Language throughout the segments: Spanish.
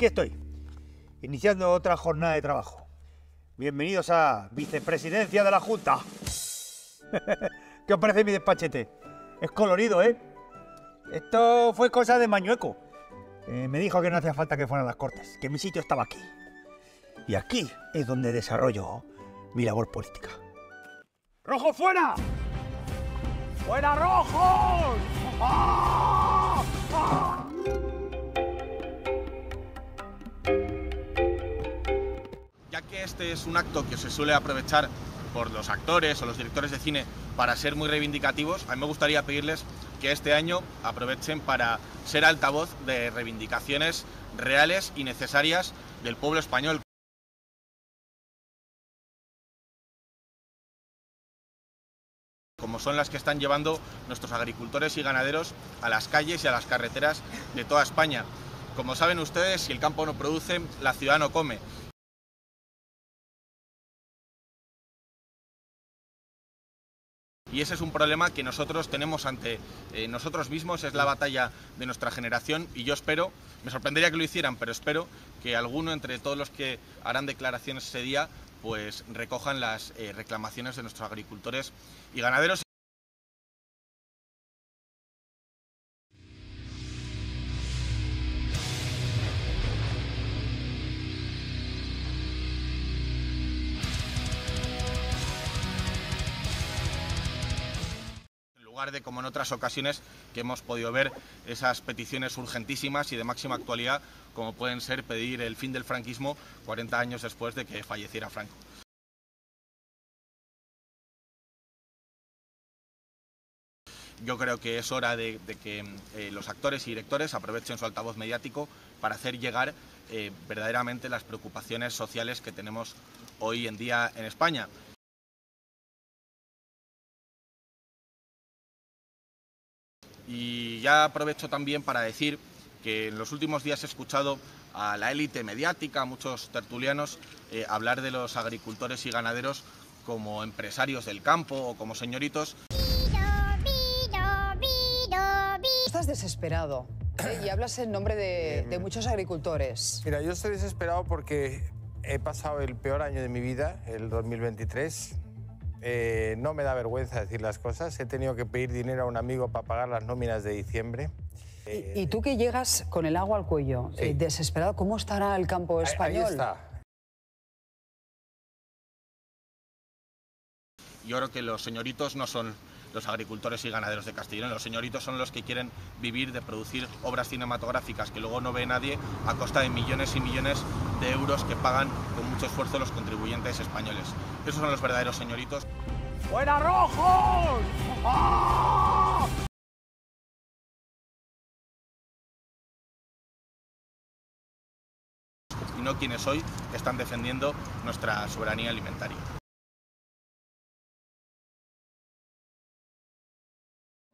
aquí estoy, iniciando otra jornada de trabajo. Bienvenidos a Vicepresidencia de la Junta. ¿Qué os parece mi despachete? Es colorido, ¿eh? Esto fue cosa de Mañueco. Eh, me dijo que no hacía falta que fueran las cortes, que mi sitio estaba aquí. Y aquí es donde desarrollo mi labor política. ¡Rojo fuera! ¡Fuera rojos! ¡Ah! ¡Ah! Este es un acto que se suele aprovechar por los actores o los directores de cine para ser muy reivindicativos, a mí me gustaría pedirles que este año aprovechen para ser altavoz de reivindicaciones reales y necesarias del pueblo español. como son las que están llevando nuestros agricultores y ganaderos a las calles y a las carreteras de toda España. Como saben ustedes, si el campo no produce, la ciudad no come. Y ese es un problema que nosotros tenemos ante eh, nosotros mismos, es la batalla de nuestra generación y yo espero, me sorprendería que lo hicieran, pero espero que alguno entre todos los que harán declaraciones ese día, pues recojan las eh, reclamaciones de nuestros agricultores y ganaderos. De como en otras ocasiones que hemos podido ver esas peticiones urgentísimas y de máxima actualidad como pueden ser pedir el fin del franquismo 40 años después de que falleciera Franco. Yo creo que es hora de, que eh, los actores y directores aprovechen su altavoz mediático para hacer llegar eh, verdaderamente las preocupaciones sociales que tenemos hoy en día en España. Y ya aprovecho también para decir que en los últimos días he escuchado a la élite mediática, a muchos tertulianos, eh, hablar de los agricultores y ganaderos como empresarios del campo o como señoritos. Estás desesperado ¿eh? y hablas en nombre de, de muchos agricultores. Mira, yo estoy desesperado porque he pasado el peor año de mi vida, el 2023. Eh, no me da vergüenza decir las cosas. He tenido que pedir dinero a un amigo para pagar las nóminas de diciembre. y, tú que llegas con el agua al cuello, eh, desesperado, ¿cómo estará el campo español? Ahí, está. Yo creo que los señoritos no son los agricultores y ganaderos de Castellón. Los señoritos son los que quieren vivir de producir obras cinematográficas que luego no ve nadie a costa de millones y millones de euros que pagan con mucho esfuerzo los contribuyentes españoles. Esos son los verdaderos señoritos. ¡Fuera rojos! ¡Ah! Y no quienes hoy están defendiendo nuestra soberanía alimentaria.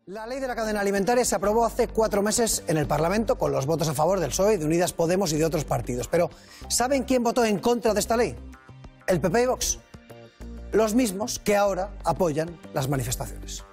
La ley de la cadena alimentaria se aprobó hace cuatro meses en el Parlamento con los votos a favor del PSOE, de Unidas Podemos y de otros partidos. Pero ¿saben quién votó en contra de esta ley? El PP y Vox. Los mismos que ahora apoyan las manifestaciones.